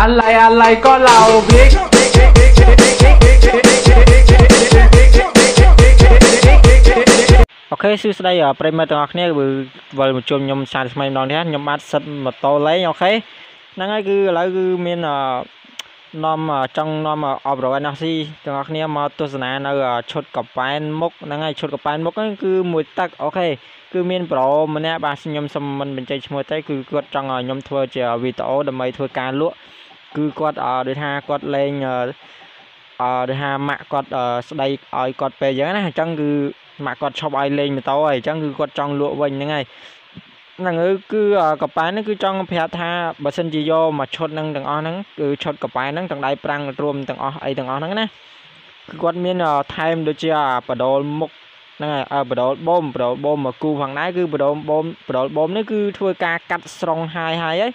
อะไรอะไรก็เราบิ๊ก អូខេសួស្តីអ่าប្រិយមិត្តទាំងអស់គ្នាគឺវិលមកជួបខ្ញុំសារថ្មីម្ដងទៀតខ្ញុំបាទសិតម៉ូតូលេងអូខេហ្នឹងហើយគឺឥឡូវគឺមានអឺនាំអ่าចង់នាំអបរយណាស់ស៊ីទាំងអស់គ្នាមកទស្សនានៅអ่าឈុតកប៉ែនមុខហ្នឹងហើយឈុតកប៉ែនមុខហ្នឹងគឺមួយទឹកអូខេគឺមានប្រូម្នាក់បាទខ្ញុំសុំមិនបញ្ចេញឈ្មោះទេគឺគាត់ចង់ឲ្យខ្ញុំធ្វើជាវីដេអូដើម្បីធ្វើការលក់ គឺគាត់អឺដូចថាគាត់លេងអឺអឺដូចថាម៉ាក់គាត់អឺស្ដីឲ្យគាត់ពេលអញ្ចឹងណាអញ្ចឹងគឺម៉ាក់គាត់ឈប់ឲ្យលេងម៉ូតូហើយអញ្ចឹងគឺគាត់ចង់លក់វិញហ្នឹងហើយហ្នឹងហើយគឺអឺកប៉ែនហ្នឹងគឺចង់ប្រាប់ថាបើសិនជាយកមកឈុតហ្នឹងទាំងអស់ហ្នឹងគឺឈុតកប៉ែនហ្នឹងទាំងដៃប្រាំងរួមទាំងអស់អីទាំងអស់ហ្នឹងណាគឺគាត់មានអឺថែមដូចជាអាបដូលមុខហ្នឹងហើយអឺបដូលបូមបដូលបូមមកគូផងដែរគឺបដូលបូមបដូលបូមនេះគឺធ្វើការកាត់ស្រង់ហាយហើយហើយ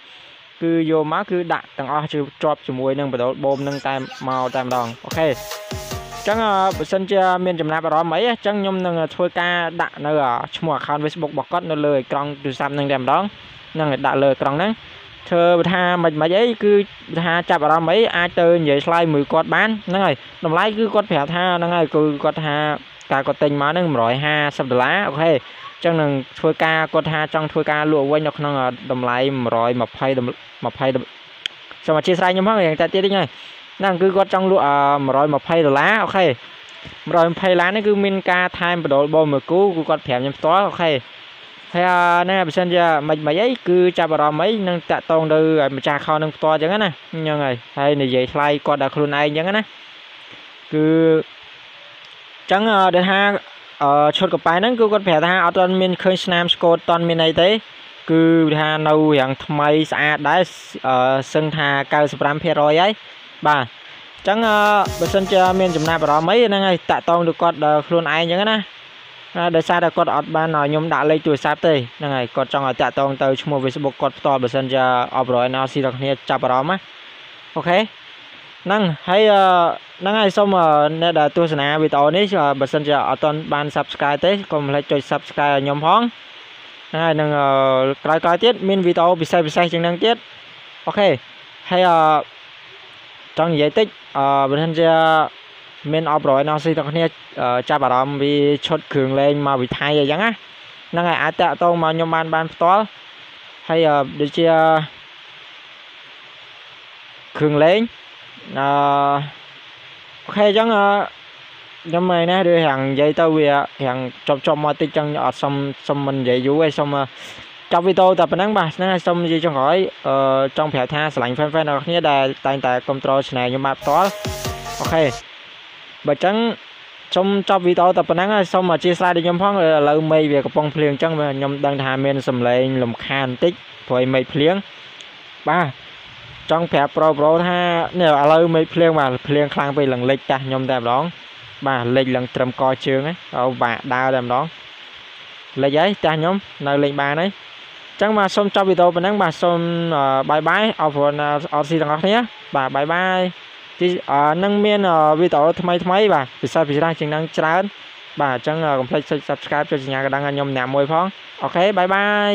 គឺយកមកគឺដាក់ទាំងអស់ជាជាប់ជាមួយនឹងបដូលបូមនឹងតែមកតែម្ដងអូខេចឹងអឺបើសិនជាមានចំណាប់អារម្មណ៍អីអញ្ចឹងខ្ញុំនឹងធ្វើការដាក់នៅអឈ្មោះ account Facebook របស់គាត់នៅលើអេក្រង់ទូរស័ព្ទនឹងតែម្ដងហ្នឹងហើយដាក់លើអេក្រង់ហ្នឹងធ្វើបើថាមិនមិនអីគឺបើថាចាប់អារម្មណ៍អីអាចទៅនិយាយឆ្លើយមួយគាត់បានហ្នឹងហើយតម្លៃគឺគាត់ប្រាប់ថាហ្នឹងហើយគឺគាត់ថាការគាត់ទិញមកហ្នឹង150ដុល្លារអូខេ ចឹងនឹងធ្វើការគាត់ថាចង់ធ្វើការលក់វិញនៅក្នុងតម្លៃ120 20សូមអធិស្ឋានខ្ញុំផងយ៉ាងតែទៀតវិញហើយហ្នឹងគឺគាត់ចង់លក់120ដុល្លារអូខេ120ដុល្លារនេះគឺមានការថែមបដូលបូមមួយគូគឺគាត់ប្រាប់ខ្ញុំផ្ទាល់អូខេហើយហ្នឹងបើសិនជាមិនមិនអីគឺចាប់អារម្មណ៍អីនឹងតាក់តងទៅម្ចាស់ខោនឹងផ្ទាល់អញ្ចឹងណាហ្នឹងហើយហើយនិយាយថ្លៃគាត់ដល់ខ្លួនឯងអញ្ចឹងណាគឺអញ្ចឹងដែលថា អឺឈុតកប៉ែហ្នឹងគឺគាត់ប្រាប់ថាអត់ទាន់មានឃើញស្នាមស្កូតអត់ទាន់មានអីទេ គឺថានៅយ៉ាងថ្មីស្អាតដែរអឺសឹងថា95%ហើយបាទអញ្ចឹងបើសិនជាមានចំណាប់អារម្មណ៍អីហ្នឹងហើយតាក់តងទៅគាត់ដល់ខ្លួនឯងអញ្ចឹងណាដោយសារតែគាត់អត់បានឲ្យខ្ញុំដាក់លេខទូរស័ព្ទទេហ្នឹងហើយគាត់ចង់ឲ្យតាក់តងទៅឈ្មោះ Facebook គាត់ផ្ទាល់បើសិនជាអបរយណោស៊ីដល់គ្នាចាប់អារម្មណ៍ណាOK ហ្នឹងហើយហ្នឹងហើយសូមអ្នកដែលទស្សនាវីដេអូនេះបើសិនជាអត់ទាន់បាន Subscribe ទេកុំភ្លេចចុច Subscribe ឲ្យខ្ញុំផងហ្នឹងហើយនឹងក្រោយៗទៀតមានវីដេអូពិសេសពិសេសជាងហ្នឹងទៀត OK ហើយអឺចង់និយាយតិចអឺបើសិនជាមានអបរយណោស៊ីទាំងគ្នាចាប់អារម្មណ៍ពីឈុតគ្រឿងលេងមកវិថ័យអីចឹងណាហ្នឹងហើយអាចទាក់ទងមកខ្ញុំបានបានផ្ទាល់ហើយដូចជាគ្រឿងលេង អឺអូខេអញ្ចឹងខ្ញុំឯណាដូចហាងនិយាយទៅវាហាងចប់ចប់មកតិចចឹងអត់សុំសុំមិននិយាយយូរទេសុំចាប់វីដេអូតែប៉ុណ្ណឹងបាទហ្នឹងហើយសូមនិយាយចុងក្រោយអឺចង់ប្រាប់ថាស្រឡាញ់ fan fan របស់គ្នាដែលតែងតែគ្រប់គ្រង channel ខ្ញុំបាទផ្ទាល់អូខេបើអញ្ចឹងសូមចប់វីដេអូតែប៉ុណ្ណឹងហើយសូមអធិស្ឋានដល់ខ្ញុំផងឥឡូវមេឃវាកំពុងភ្លៀងអញ្ចឹងខ្ញុំដឹងថាមានសំឡេងលំខានបន្តិចព្រោះមេឃភ្លៀងបាទ ចង់ប្រាប់ប្រូប្រូថានេះឥឡូវមេឃភ្លៀងបាទភ្លៀងខ្លាំងពេកឡើងលិចចាស់ខ្ញុំតែម្ដងបាទលិចឡើងត្រឹមកជើងហ្នឹងអូបាក់ដើរតែម្ដងលិចហើយចាស់ខ្ញុំនៅលេងបានហើយចឹងបាទសូមចប់វីដេអូប៉ុណ្ណឹងបាទសូមបាយបាយអរព្រោះអរស៊ីទាំងអស់គ្នាបាទបាយបាយទីនឹងមានវីដេអូថ្មីថ្មីបាទពិសេសពិសេសជាងនឹងច្រើនបាទអញ្ចឹងកុំភ្លេចចុច Subscribe ចុចសញ្ញាកណ្ដឹងឲ្យខ្ញុំម្នាក់មួយផងអូខេបាយបាយ